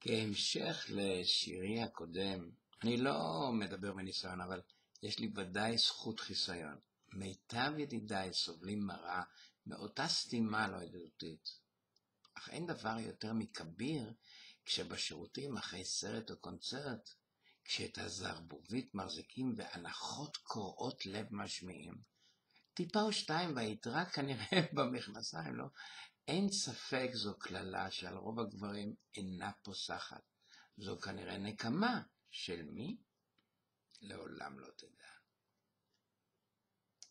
כהמשך לשירי הקודם, אני לא מדבר מניסיון, אבל יש לי ודאי זכות חיסיון. מיטב ידידיי סובלים מרע מאותה סתימה לא ידידותית. אך אין דבר יותר מכביר כשבשירותים אחרי סרט או קונצרט, כשאת הזרבובית מחזיקים והנחות קורעות לב משמיעים. טיפה או שתיים והיתרה כנראה במכנסיים, לא? אין ספק זו קללה שעל רוב הגברים אינה פוסחת. זו כנראה נקמה של מי? לעולם לא תדע.